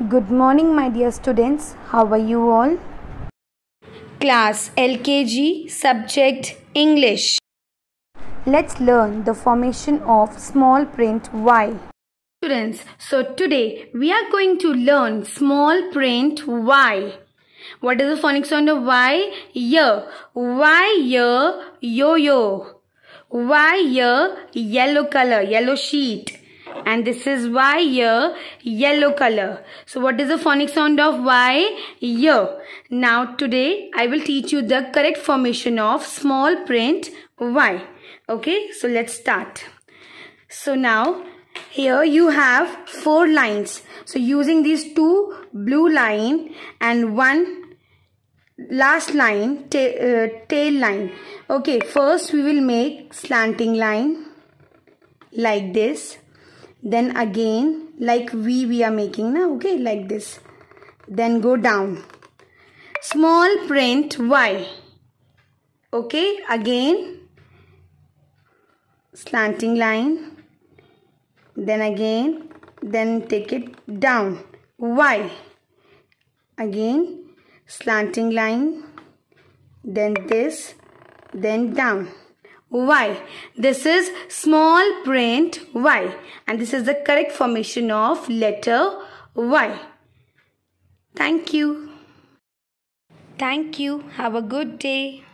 Good morning, my dear students. How are you all? Class LKG Subject English. Let's learn the formation of small print Y. Students, so today we are going to learn small print Y. What is the phonics sound of Y? Y. Y, y, yo, yo. Y, y, yellow color, yellow sheet and this is Y here, yellow color. So what is the phonic sound of Y? Y. Now today I will teach you the correct formation of small print Y. Okay, so let's start. So now here you have four lines. So using these two blue line and one last line, uh, tail line. Okay, first we will make slanting line like this then again like V we are making now okay like this. Then go down. Small print Y. Okay again. Slanting line. Then again. Then take it down. Y. Again. Slanting line. Then this. Then down Y. This is small print Y and this is the correct formation of letter Y. Thank you. Thank you. Have a good day.